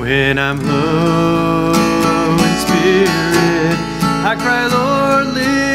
When I'm low in spirit, I cry, Lord, lift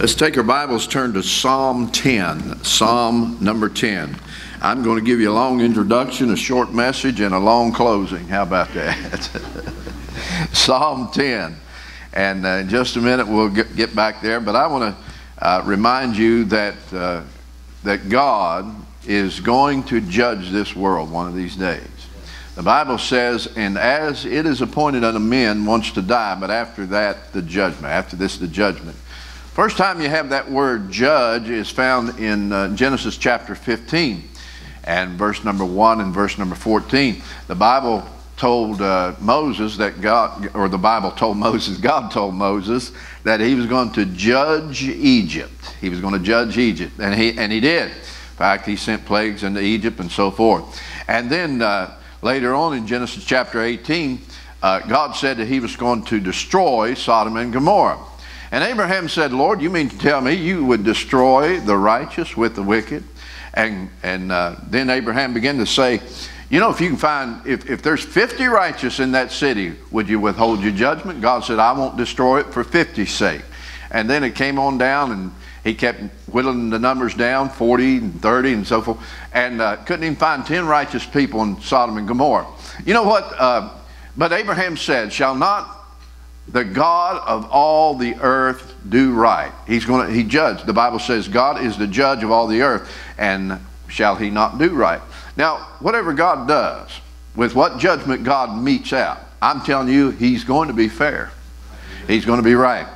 Let's take our Bibles, turn to Psalm 10, Psalm number 10. I'm going to give you a long introduction, a short message, and a long closing. How about that? Psalm 10. And uh, in just a minute, we'll get, get back there. But I want to uh, remind you that, uh, that God is going to judge this world one of these days. The Bible says, and as it is appointed unto men once to die, but after that, the judgment. After this, the judgment. First time you have that word judge is found in uh, Genesis chapter 15 and verse number 1 and verse number 14. The Bible told uh, Moses that God, or the Bible told Moses, God told Moses that he was going to judge Egypt. He was going to judge Egypt, and he, and he did. In fact, he sent plagues into Egypt and so forth. And then uh, later on in Genesis chapter 18, uh, God said that he was going to destroy Sodom and Gomorrah. And Abraham said, Lord, you mean to tell me you would destroy the righteous with the wicked? And, and uh, then Abraham began to say, you know, if you can find, if, if there's 50 righteous in that city, would you withhold your judgment? God said, I won't destroy it for 50's sake. And then it came on down and he kept whittling the numbers down 40 and 30 and so forth and uh, couldn't even find 10 righteous people in sodom and gomorrah you know what uh, but abraham said shall not the god of all the earth do right. He's going to he judged. The bible says god is the judge of all the earth and shall he not do right? Now whatever god does with what judgment god meets out i'm telling you he's going to be fair. He's going to be right.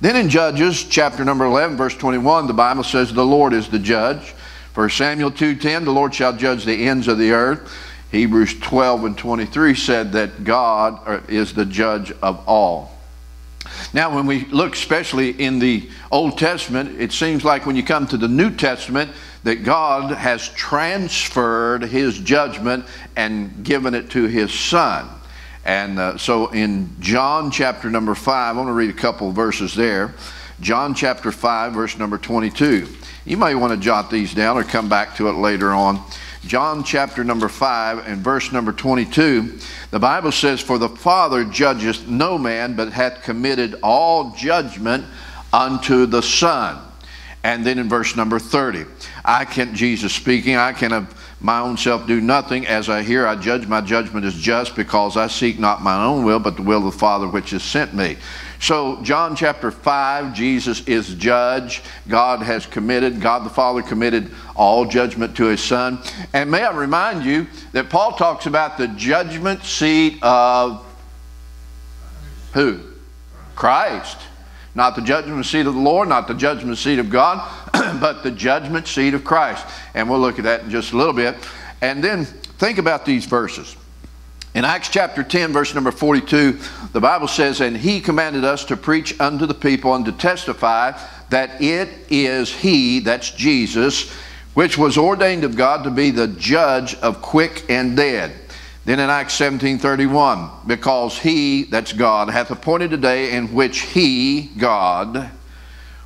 Then in Judges chapter number 11, verse 21, the Bible says, The Lord is the judge. For Samuel 2.10, the Lord shall judge the ends of the earth. Hebrews 12 and 23 said that God is the judge of all. Now, when we look especially in the Old Testament, it seems like when you come to the New Testament, that God has transferred his judgment and given it to his son. And uh, so in John chapter number 5, I want to read a couple verses there. John chapter 5, verse number 22. You may want to jot these down or come back to it later on. John chapter number 5 and verse number 22, the Bible says, For the Father judgeth no man, but hath committed all judgment unto the Son. And then in verse number 30, I can, Jesus speaking, I can of my own self do nothing. As I hear, I judge my judgment is just because I seek not my own will, but the will of the Father which has sent me. So, John chapter 5, Jesus is judge. God has committed, God the Father committed all judgment to his Son. And may I remind you that Paul talks about the judgment seat of who? Christ. Not the judgment seat of the Lord, not the judgment seat of God, but the judgment seat of Christ. And we'll look at that in just a little bit. And then think about these verses. In Acts chapter 10, verse number 42, the Bible says, And he commanded us to preach unto the people and to testify that it is he, that's Jesus, which was ordained of God to be the judge of quick and dead. Then in Acts 17:31, because he, that's God, hath appointed a day in which he, God,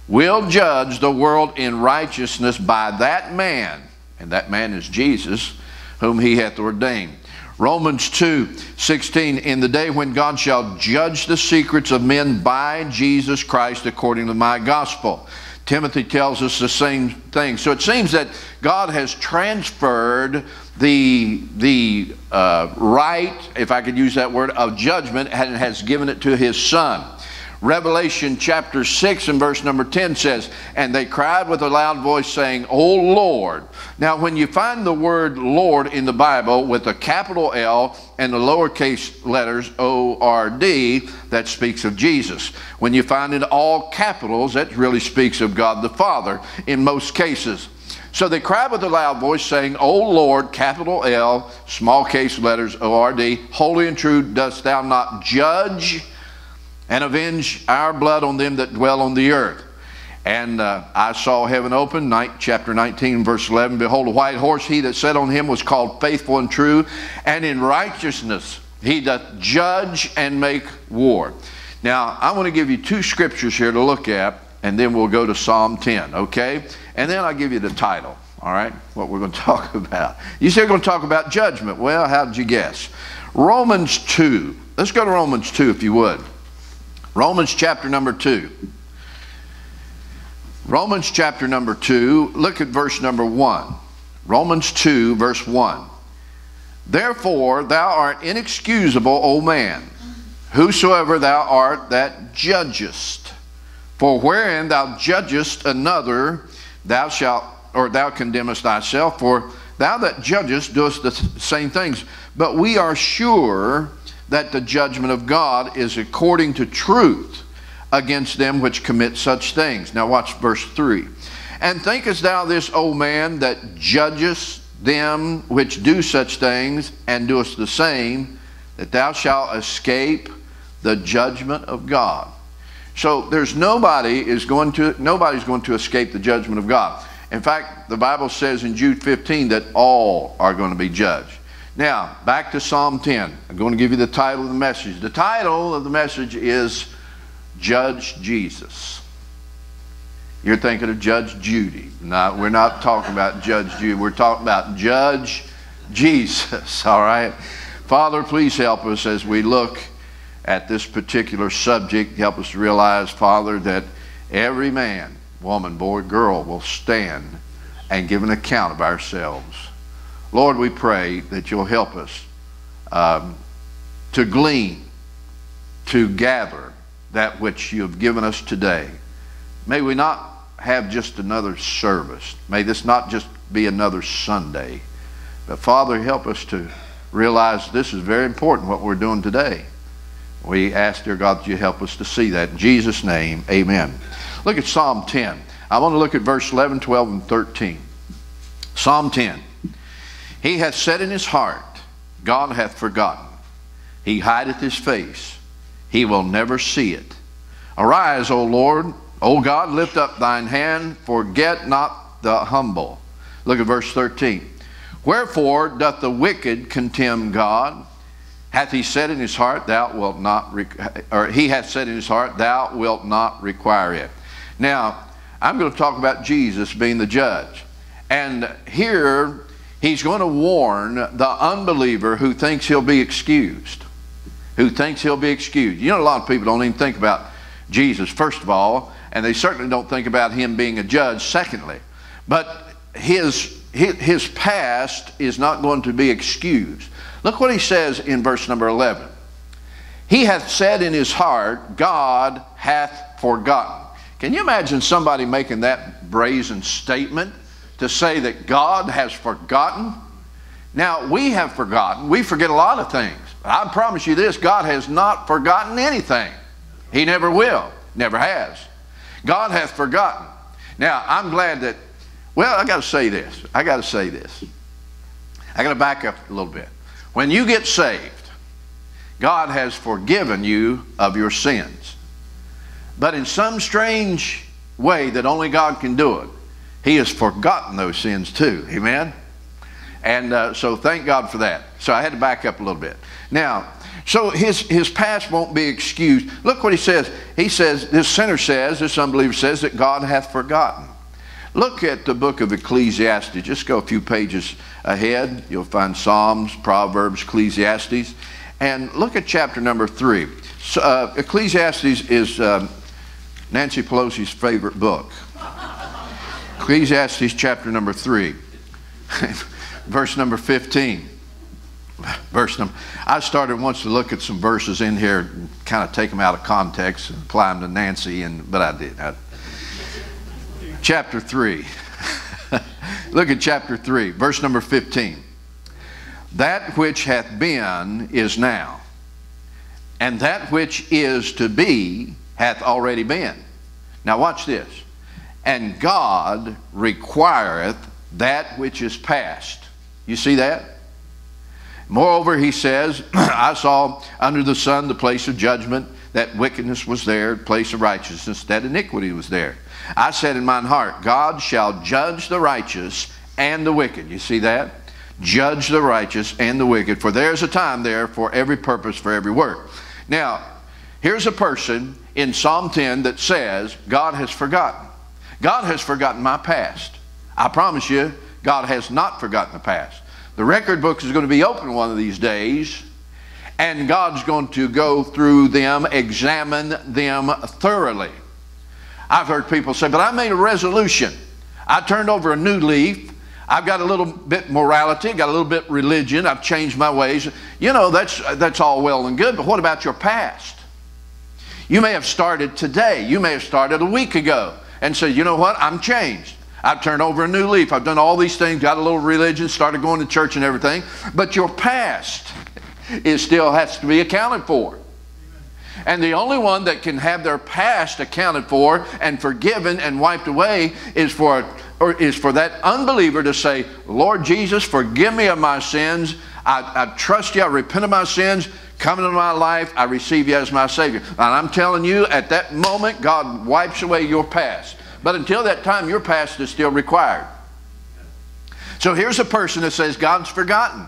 will judge the world in righteousness by that man, and that man is Jesus, whom he hath ordained. Romans 2 16, in the day when God shall judge the secrets of men by Jesus Christ according to my gospel. Timothy tells us the same thing. So it seems that God has transferred the, the uh, right, if I could use that word, of judgment and has given it to his son. Revelation chapter 6 and verse number 10 says, And they cried with a loud voice, saying, O Lord. Now, when you find the word Lord in the Bible with a capital L and the lowercase letters O R D, that speaks of Jesus. When you find it all capitals, that really speaks of God the Father in most cases. So they cried with a loud voice, saying, O Lord, capital L, small case letters O R D, holy and true, dost thou not judge? And avenge our blood on them that dwell on the earth. And uh, I saw heaven open, night, chapter 19, verse 11. Behold, a white horse, he that sat on him was called faithful and true, and in righteousness he doth judge and make war. Now, I want to give you two scriptures here to look at, and then we'll go to Psalm 10, okay? And then I'll give you the title, all right, what we're going to talk about. You said we're going to talk about judgment. Well, how did you guess? Romans 2. Let's go to Romans 2, if you would. Romans chapter number 2. Romans chapter number 2, look at verse number 1. Romans 2, verse 1. Therefore, thou art inexcusable, O man, whosoever thou art that judgest. For wherein thou judgest another, thou shalt, or thou condemnest thyself, for thou that judgest doest the same things. But we are sure that the judgment of God is according to truth against them which commit such things. Now, watch verse 3. And thinkest thou this, O man, that judgest them which do such things, and doest the same, that thou shalt escape the judgment of God? So there's nobody is going to nobody's going to escape the judgment of God. In fact, the Bible says in Jude 15 that all are going to be judged. Now, back to Psalm 10. I'm going to give you the title of the message. The title of the message is Judge Jesus. You're thinking of Judge Judy. No, we're not talking about Judge Judy. We're talking about Judge Jesus. All right? Father, please help us as we look at this particular subject. Help us realize, Father, that every man, woman, boy, girl will stand and give an account of ourselves. Lord, we pray that you'll help us um, to glean, to gather that which you have given us today. May we not have just another service. May this not just be another Sunday. But Father, help us to realize this is very important what we're doing today. We ask, dear God, that you help us to see that. In Jesus' name, amen. Look at Psalm 10. I want to look at verse 11, 12, and 13. Psalm 10. He hath said in his heart, God hath forgotten. He hideth his face. He will never see it. Arise, O Lord, O God, lift up thine hand, forget not the humble. Look at verse 13. Wherefore doth the wicked contemn God? Hath he said in his heart, Thou wilt not, or he hath said in his heart, Thou wilt not require it. Now, I'm going to talk about Jesus being the judge. And here, he's going to warn the unbeliever who thinks he'll be excused. Who thinks he'll be excused. You know, a lot of people don't even think about Jesus, first of all, and they certainly don't think about him being a judge, secondly. But his, his, past is not going to be excused. Look what he says in verse number 11. He hath said in his heart, God hath forgotten. Can you imagine somebody making that brazen statement to say that God has forgotten? Now, we have forgotten. We forget a lot of things. I promise you this God has not forgotten anything. He never will, never has. God hath forgotten. Now, I'm glad that, well, I got to say this. I got to say this. I got to back up a little bit. When you get saved, God has forgiven you of your sins. But in some strange way that only God can do it, He has forgotten those sins too. Amen? And uh, so thank God for that. So I had to back up a little bit. Now, so his, his past won't be excused. Look what he says. He says, this sinner says, this unbeliever says that God hath forgotten. Look at the book of Ecclesiastes. Just go a few pages ahead. You'll find Psalms, Proverbs, Ecclesiastes. And look at chapter number three. So, uh, Ecclesiastes is um, Nancy Pelosi's favorite book. Ecclesiastes chapter number three, verse number 15 verse number. I started once to look at some verses in here, and kind of take them out of context and apply them to Nancy, and but I did. I, chapter three. look at chapter three, verse number fifteen. That which hath been is now, and that which is to be hath already been. Now watch this. And God requireth that which is past. You see that? Moreover, he says, I saw under the sun the place of judgment, that wickedness was there, place of righteousness, that iniquity was there. I said in mine heart, God shall judge the righteous and the wicked. You see that? Judge the righteous and the wicked, for there's a time there for every purpose, for every work. Now, here's a person in Psalm 10 that says, God has forgotten. God has forgotten my past. I promise you, God has not forgotten the past. The record books is going to be open one of these days, and God's going to go through them, examine them thoroughly. I've heard people say, but I made a resolution. I turned over a new leaf. I've got a little bit morality, got a little bit religion. I've changed my ways. You know, that's, that's all well and good, but what about your past? You may have started today. You may have started a week ago and say, you know what? I'm changed. I've turned over a new leaf. I've done all these things, got a little religion, started going to church and everything. But your past is still has to be accounted for. And the only one that can have their past accounted for and forgiven and wiped away is for, or is for that unbeliever to say, Lord Jesus, forgive me of my sins. I, I trust you. I repent of my sins. Come into my life. I receive you as my Savior. And I'm telling you, at that moment, God wipes away your past. But until that time, your past is still required. So here's a person that says, God's forgotten.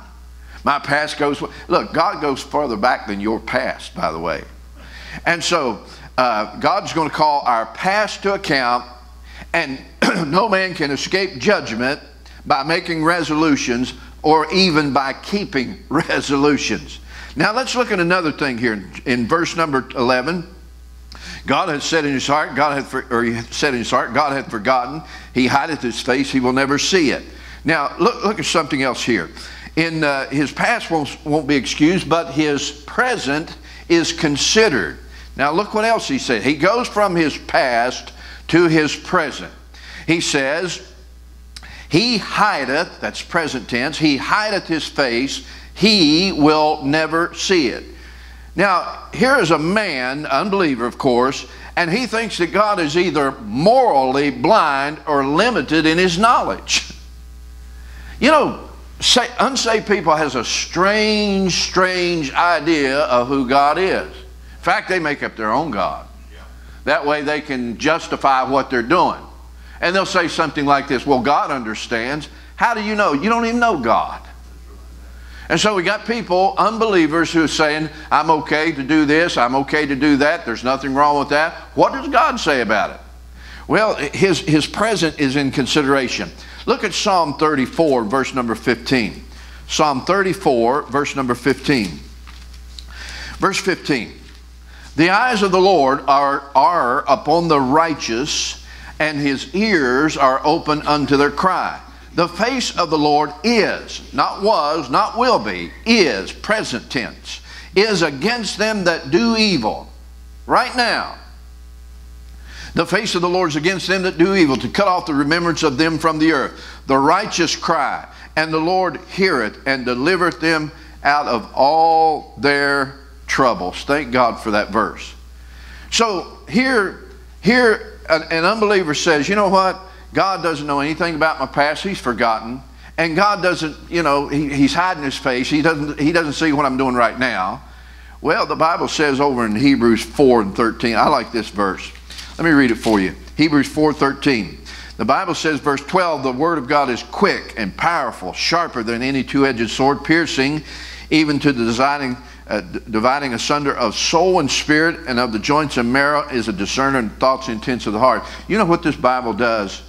My past goes, look, God goes further back than your past, by the way. And so uh, God's going to call our past to account, and no man can escape judgment by making resolutions or even by keeping resolutions. Now let's look at another thing here in verse number 11. God had said in his heart, God had, for, or he said in his heart, God had forgotten. He hideth his face, he will never see it. Now, look, look at something else here. In uh, his past won't, won't be excused, but his present is considered. Now, look what else he said. He goes from his past to his present. He says, He hideth, that's present tense, he hideth his face, he will never see it. Now, here is a man, unbeliever, of course, and he thinks that God is either morally blind or limited in his knowledge. You know, say, unsaved people has a strange, strange idea of who God is. In fact, they make up their own God. That way they can justify what they're doing. And they'll say something like this Well, God understands. How do you know? You don't even know God. And so we got people, unbelievers, who are saying, I'm okay to do this, I'm okay to do that, there's nothing wrong with that. What does God say about it? Well, his, his present is in consideration. Look at Psalm 34, verse number 15. Psalm 34, verse number 15. Verse 15. The eyes of the Lord are, are upon the righteous, and his ears are open unto their cry. The face of the Lord is, not was, not will be, is, present tense, is against them that do evil. Right now. The face of the Lord is against them that do evil, to cut off the remembrance of them from the earth. The righteous cry, and the Lord heareth, and delivereth them out of all their troubles. Thank God for that verse. So here, here an, an unbeliever says, you know what? God doesn't know anything about my past. He's forgotten. And God doesn't, you know, he, he's hiding his face. He doesn't, he doesn't see what I'm doing right now. Well, the Bible says over in Hebrews 4 and 13, I like this verse. Let me read it for you. Hebrews 4 13. The Bible says, verse 12, the word of God is quick and powerful, sharper than any two edged sword, piercing even to the designing, uh, dividing asunder of soul and spirit and of the joints and marrow, is a discerner of thoughts and intents of the heart. You know what this Bible does?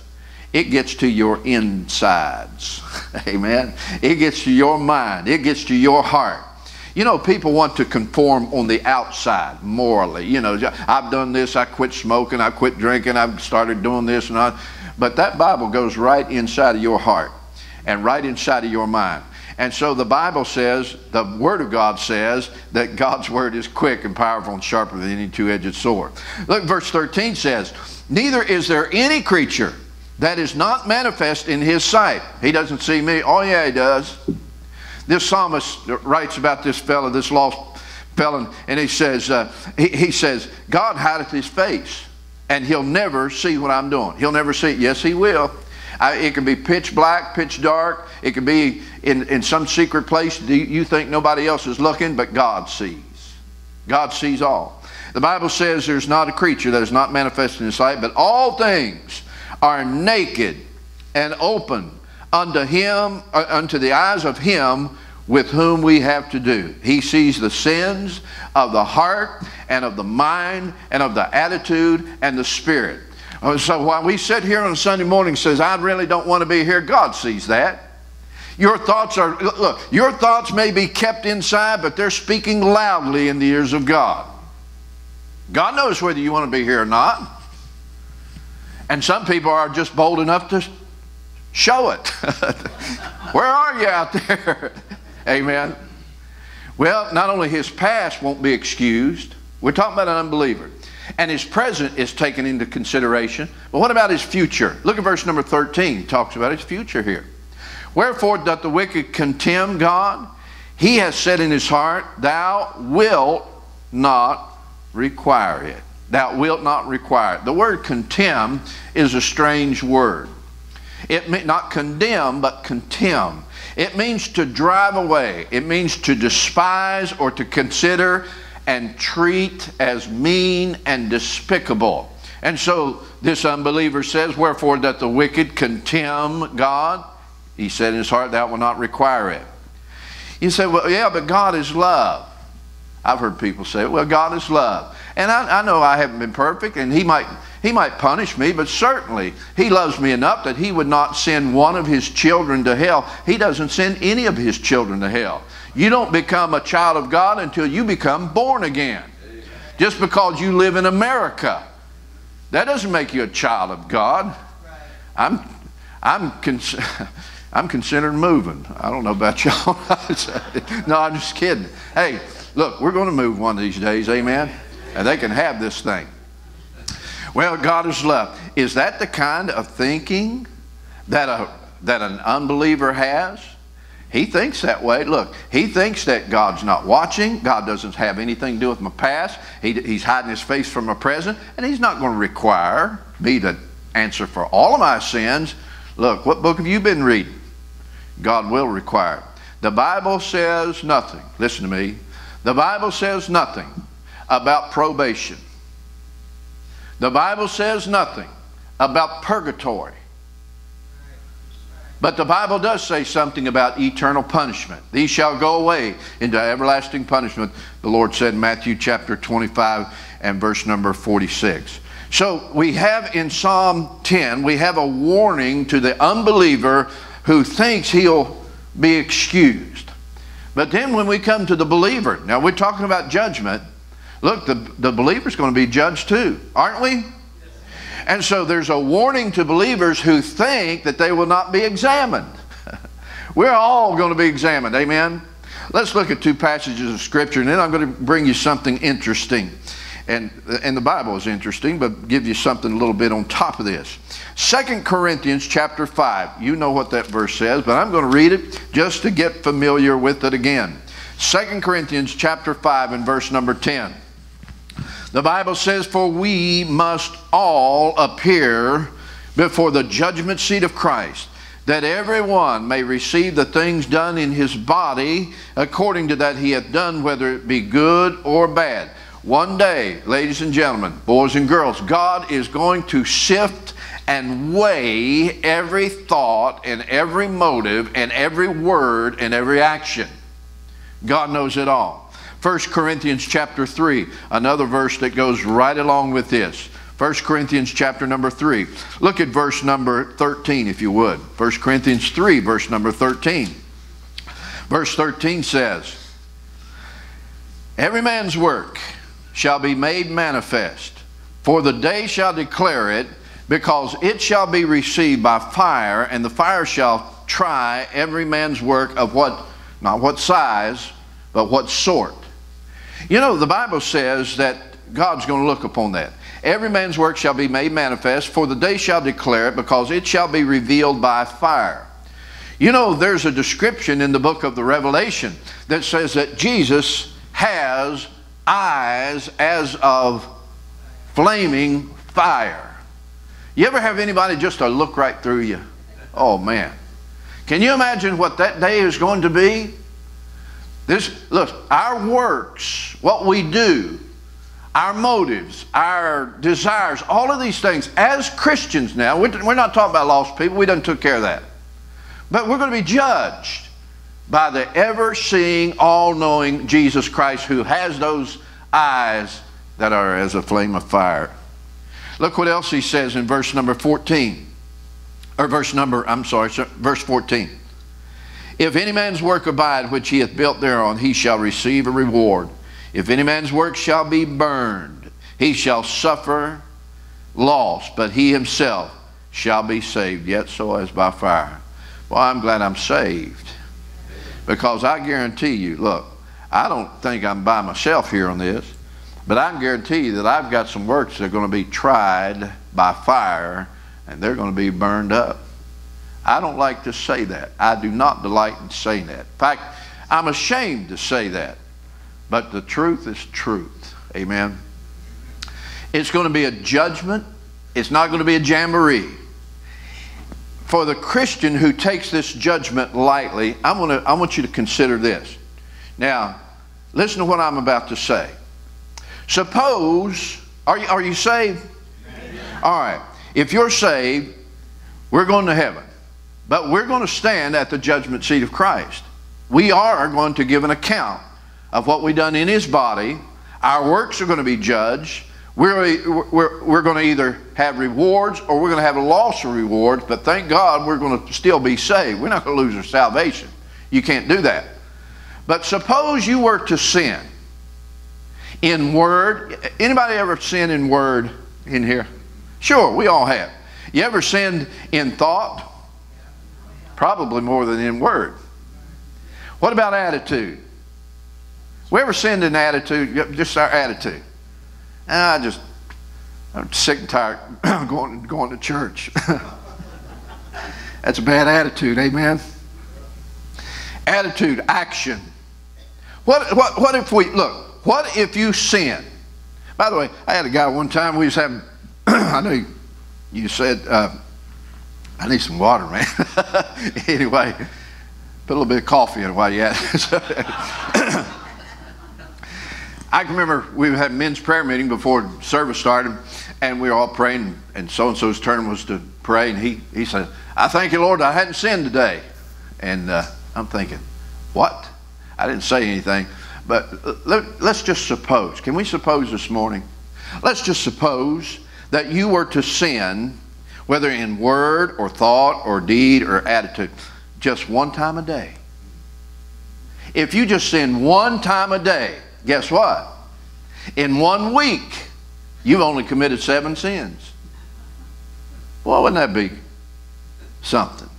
It gets to your insides. Amen. It gets to your mind. It gets to your heart. You know, people want to conform on the outside morally. You know, I've done this, I quit smoking, I quit drinking, I've started doing this and that. But that Bible goes right inside of your heart and right inside of your mind. And so the Bible says, the Word of God says, that God's Word is quick and powerful and sharper than any two edged sword. Look, verse 13 says, Neither is there any creature that is not manifest in His sight. He doesn't see me. Oh, yeah, He does. This psalmist writes about this fellow, this lost felon, and he says, uh, he, he says, God hideth His face, and He'll never see what I'm doing. He'll never see it. Yes, He will. I, it can be pitch black, pitch dark. It can be in, in some secret place do you think nobody else is looking, but God sees. God sees all. The Bible says there's not a creature that is not manifest in His sight, but all things are naked and open unto Him, uh, unto the eyes of Him with whom we have to do. He sees the sins of the heart and of the mind and of the attitude and the spirit. Uh, so while we sit here on a Sunday morning says, I really don't want to be here, God sees that. Your thoughts are, look, your thoughts may be kept inside, but they're speaking loudly in the ears of God. God knows whether you want to be here or not. And some people are just bold enough to show it. Where are you out there? Amen. Well, not only his past won't be excused, we're talking about an unbeliever and his present is taken into consideration. But what about his future? Look at verse number 13. It talks about his future here. Wherefore doth the wicked contemn God? He has said in his heart, Thou wilt not require it. Thou wilt not require it. The word contemn is a strange word. It may not condemn, but contemn. It means to drive away. It means to despise or to consider and treat as mean and despicable. And so this unbeliever says, Wherefore that the wicked contemn God? He said in his heart, Thou will not require it. You say, Well, yeah, but God is love. I've heard people say, Well, God is love. And I, I know I haven't been perfect, and He might he might punish me, but certainly He loves me enough that He would not send one of His children to hell. He doesn't send any of His children to hell. You don't become a child of God until you become born again. Just because you live in America, that doesn't make you a child of God. I'm, I'm, cons- I'm considering moving. I don't know about y'all. no, I'm just kidding. Hey, look, we're going to move one of these days, amen? And they can have this thing. Well, God is love. Is that the kind of thinking that, a, that an unbeliever has? He thinks that way. Look, he thinks that God's not watching. God doesn't have anything to do with my past. He, he's hiding his face from my present, and he's not going to require me to answer for all of my sins. Look, what book have you been reading? God will require it. The Bible says nothing. Listen to me. The Bible says nothing about probation. The Bible says nothing about purgatory. But the Bible does say something about eternal punishment. These shall go away into everlasting punishment, the Lord said in Matthew chapter 25 and verse number 46. So we have in Psalm 10, we have a warning to the unbeliever who thinks he'll be excused. But then when we come to the believer, now we're talking about judgment. Look, the, the believer's going to be judged too, aren't we? And so there's a warning to believers who think that they will not be examined. We're all going to be examined. Amen. Let's look at two passages of Scripture, and then I'm going to bring you something interesting. And, and the Bible is interesting, but give you something a little bit on top of this. Second Corinthians chapter 5. You know what that verse says, but I'm going to read it just to get familiar with it again. Second Corinthians chapter 5 and verse number 10. The Bible says, For we must all appear before the judgment seat of Christ, that every one may receive the things done in his body according to that he hath done, whether it be good or bad. One day, ladies and gentlemen, boys and girls, God is going to sift and weigh every thought and every motive and every word and every action. God knows it all. 1 Corinthians chapter 3, another verse that goes right along with this. 1 Corinthians chapter number 3. Look at verse number 13 if you would. 1 Corinthians 3 verse number 13. Verse 13 says, Every man's work shall be made manifest, for the day shall declare it, because it shall be received by fire, and the fire shall try every man's work of what, not what size, but what sort. You know, the Bible says that God's going to look upon that. Every man's work shall be made manifest, for the day shall declare it, because it shall be revealed by fire. You know, there's a description in the book of the Revelation that says that Jesus has eyes as of flaming fire. You ever have anybody just to look right through you? Oh, man. Can you imagine what that day is going to be? This, look, our works, what we do, our motives, our desires, all of these things, as Christians now, we're not talking about lost people, we done took care of that. But we're going to be judged by the ever seeing, all knowing Jesus Christ who has those eyes that are as a flame of fire. Look what else he says in verse number 14. Or verse number, I'm sorry, verse 14. If any man's work abide which he hath built thereon, he shall receive a reward. If any man's work shall be burned, he shall suffer loss, but he himself shall be saved, yet so as by fire. Well, I'm glad I'm saved. Because I guarantee you, look, I don't think I'm by myself here on this, but I can guarantee you that I've got some works that are going to be tried by fire and they're going to be burned up. I don't like to say that. I do not delight in saying that. In fact, I'm ashamed to say that. But the truth is truth. Amen. It's going to be a judgment. It's not going to be a jamboree. For the Christian who takes this judgment lightly, I'm going to, I want you to consider this. Now, listen to what I'm about to say. Suppose, are you, are you saved? All right. If you're saved, we're going to heaven. But we're going to stand at the judgment seat of Christ. We are going to give an account of what we've done in His body. Our works are going to be judged. We're, we're, we're going to either have rewards or we're going to have a loss of rewards, but thank God we're going to still be saved. We're not going to lose our salvation. You can't do that. But suppose you were to sin in word. Anybody ever sin in word in here? Sure, we all have. You ever sinned in thought? Probably more than in word. What about attitude? We ever sinned in attitude? Just our attitude. And I just, I'm sick and tired going, going to church. That's a bad attitude, amen? Attitude, action. What, what, what if we, look, what if you sin? By the way, I had a guy one time, we was having, I know you, you said, uh, I need some water, man. anyway, put a little bit of coffee in it while you're at it. I can remember we had men's prayer meeting before service started, and we were all praying, and so and so's turn was to pray, and he, he said, I thank you, Lord, I hadn't sinned today. And uh, I'm thinking, what? I didn't say anything. But let, let's just suppose. Can we suppose this morning? Let's just suppose that you were to sin, whether in word or thought or deed or attitude, just one time a day. If you just sin one time a day, guess what? In one week, you've only committed seven sins. Well, wouldn't that be something?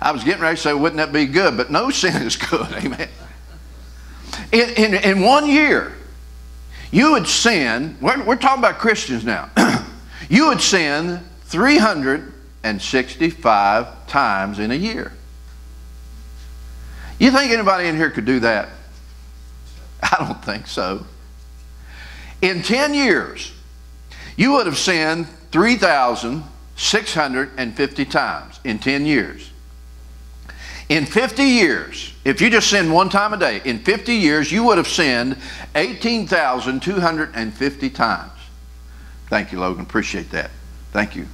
I was getting ready to say, wouldn't that be good? But no sin is good, amen. In, in, in one year, you would sin, we're, we're talking about Christians now, you would sin 365 times in a year. You think anybody in here could do that? I don't think so. In 10 years, you would have sinned 3,650 times in 10 years. In 50 years, if you just sin one time a day, in 50 years, you would have sinned 18,250 times. Thank you, Logan. Appreciate that. Thank you.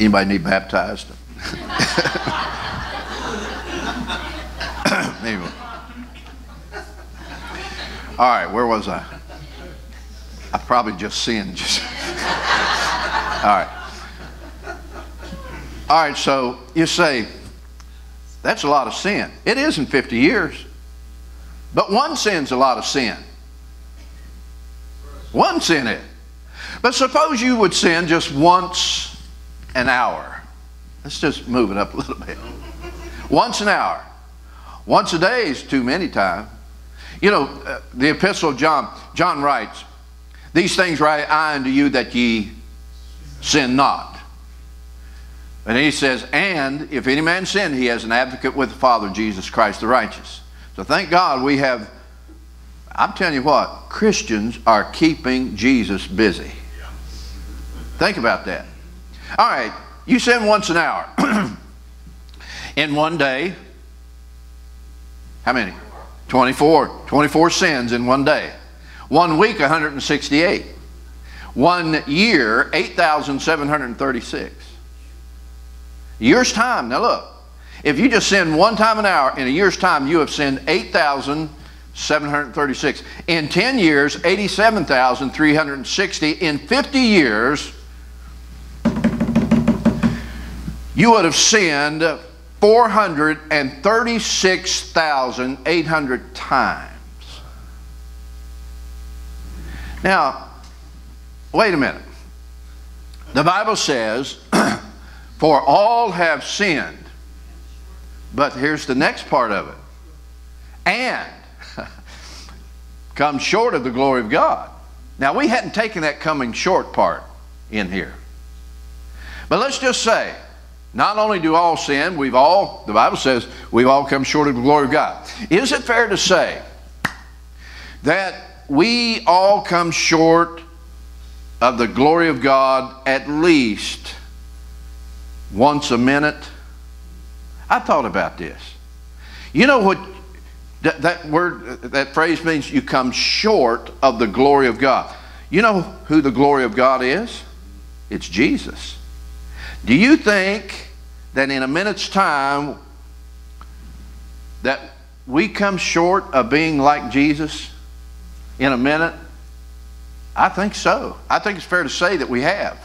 Anybody need baptized? anyway. All right, where was I? I probably just sinned. Just All right. All right, so you say, that's a lot of sin. It is in 50 years. But one sin's a lot of sin. One sin is. But suppose you would sin just once an hour. Let's just move it up a little bit. Once an hour. Once a day is too many times. You know, uh, the epistle of John, John writes, These things write I unto you that ye sin not. And he says, and if any man sin, he has an advocate with the Father, Jesus Christ the righteous. So thank God we have, I'm telling you what, Christians are keeping Jesus busy. Think about that. All right, you sin once an hour. in one day, how many? 24. 24 sins in one day. One week, 168. One year, 8,736 year's time. Now look, if you just sin one time an hour, in a year's time, you have sinned 8,736. In 10 years, 87,360. In 50 years, you would have sinned 436,800 times. Now, wait a minute. The Bible says For all have sinned. But here's the next part of it. And come short of the glory of God. Now, we hadn't taken that coming short part in here. But let's just say, not only do all sin, we've all, the Bible says, we've all come short of the glory of God. Is it fair to say that we all come short of the glory of God at least once a minute. I thought about this. You know what that, that word, that phrase means? You come short of the glory of God. You know who the glory of God is? It's Jesus. Do you think that in a minute's time that we come short of being like Jesus in a minute? I think so. I think it's fair to say that we have.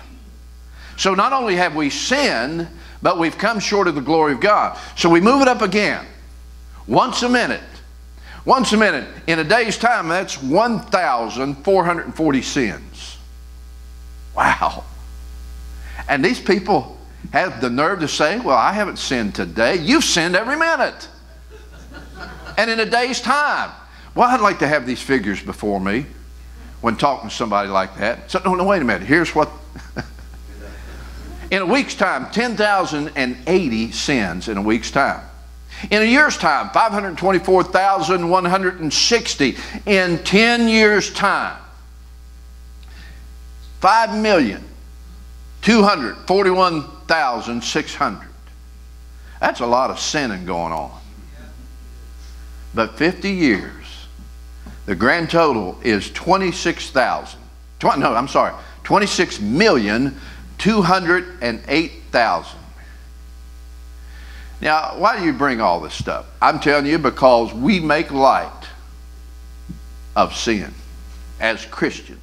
So not only have we sinned, but we've come short of the glory of God. So we move it up again. Once a minute. Once a minute. In a day's time, that's 1,440 sins. Wow. And these people have the nerve to say, Well, I haven't sinned today. You've sinned every minute. and in a day's time. Well, I'd like to have these figures before me when talking to somebody like that. So, no, no, wait a minute. Here's what. In a week's time, 10,080 sins in a week's time. In a year's time, 524,160. In 10 years' time, 5,241,600. That's a lot of sinning going on. But 50 years, The grand total is 26,000. Tw- no, I'm sorry, 26 million 208,000. Now, why do you bring all this stuff? I'm telling you because we make light of sin as Christians.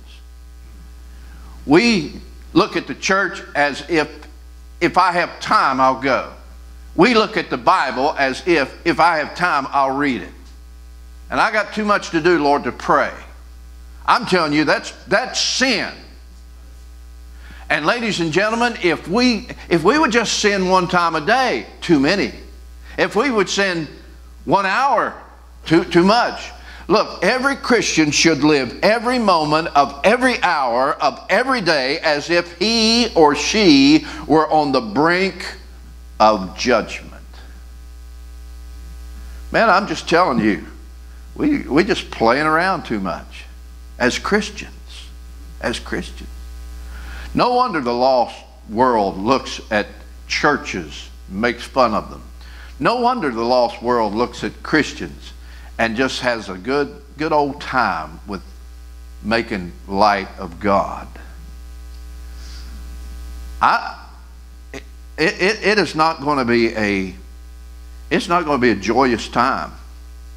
We look at the church as if if I have time, I'll go. We look at the Bible as if if I have time, I'll read it. And I got too much to do, Lord, to pray. I'm telling you, that's that's sin. And ladies and gentlemen, if we if we would just sin one time a day, too many. If we would sin one hour, too too much. Look, every Christian should live every moment of every hour of every day as if he or she were on the brink of judgment. Man, I'm just telling you, we, we're just playing around too much as Christians. As Christians. No wonder the lost world looks at churches, makes fun of them. No wonder the lost world looks at Christians and just has a good, good old time with making light of God. I, it, it, it is not going to be a, it's not going to be a joyous time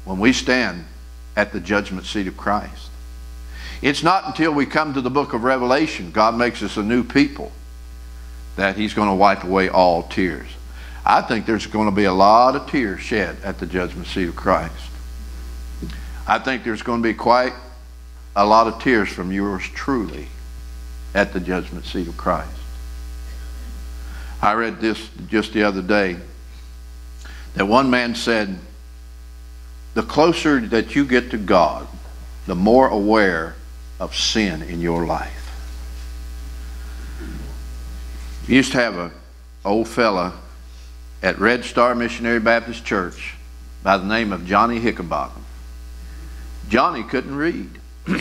when we stand at the judgment seat of Christ. It's not until we come to the book of Revelation, God makes us a new people, that He's going to wipe away all tears. I think there's going to be a lot of tears shed at the judgment seat of Christ. I think there's going to be quite a lot of tears from yours truly at the judgment seat of Christ. I read this just the other day that one man said, the closer that you get to God, the more aware of sin in your life. We used to have a old fella at Red Star Missionary Baptist Church by the name of Johnny Hickenbottom. Johnny couldn't read, but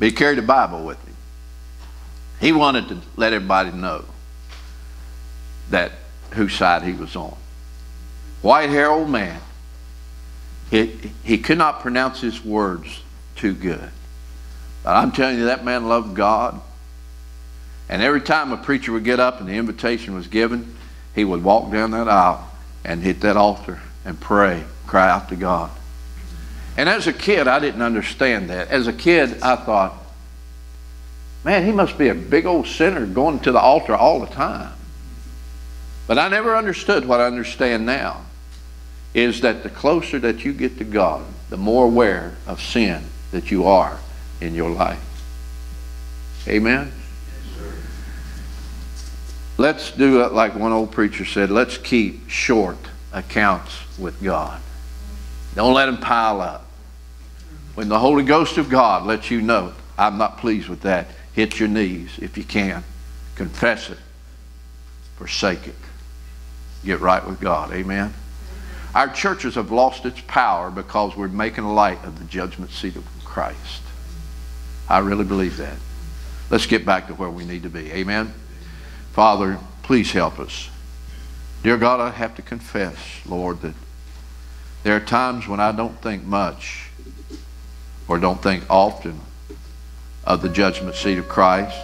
he carried a Bible with him. He wanted to let everybody know that whose side he was on. White hair old man. He, he could not pronounce his words too good. But I'm telling you, that man loved God. And every time a preacher would get up and the invitation was given, he would walk down that aisle and hit that altar and pray, cry out to God. And as a kid, I didn't understand that. As a kid, I thought, man, he must be a big old sinner going to the altar all the time. But I never understood what I understand now is that the closer that you get to God, the more aware of sin that you are in your life. Amen? Let's do it like one old preacher said let's keep short accounts with God. Don't let them pile up. When the Holy Ghost of God lets you know, I'm not pleased with that, hit your knees if you can. Confess it. Forsake it. Get right with God. Amen. Our churches have lost its power because we're making light of the judgment seat of Christ. I really believe that. Let's get back to where we need to be. Amen. Father, please help us. Dear God, I have to confess, Lord, that there are times when I don't think much or don't think often of the judgment seat of Christ.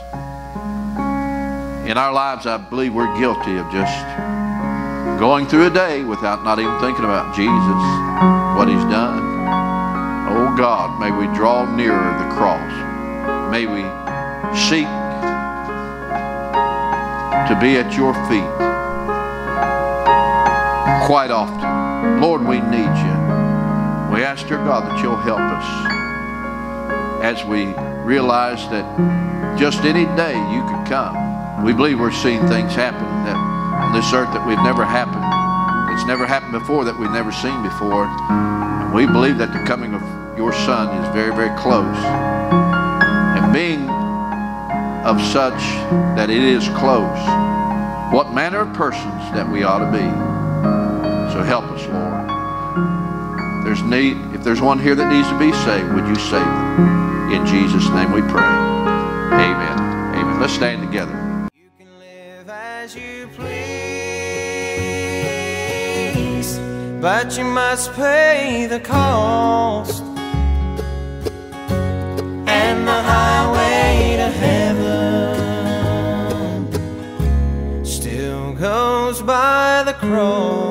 In our lives, I believe we're guilty of just going through a day without not even thinking about Jesus, what he's done. Oh God, may we draw nearer the cross. May we seek to be at your feet quite often. Lord, we need you. We ask, dear God, that you'll help us as we realize that just any day you could come. We believe we're seeing things happen that on this earth that we've never happened, that's never happened before, that we've never seen before. And we believe that the coming of your Son is very, very close. And being of such that it is close, what manner of persons that we ought to be. So help us, Lord. There's need, if there's one here that needs to be saved, would you save them? In Jesus' name we pray. Amen. Amen. Let's stand together. You can live as you please, but you must pay the cost. And the highway to heaven still goes by the cross.